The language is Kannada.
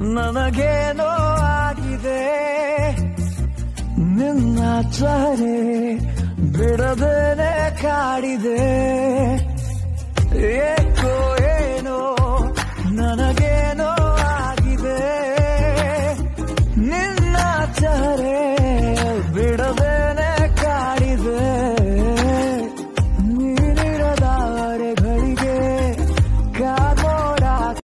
ನನಗೇನೋ ಆಗಿದೆ. ನಿನ್ನ ಚಾರೆ ಬಿಡದೇನೆ ಕಾಡಿದೆ.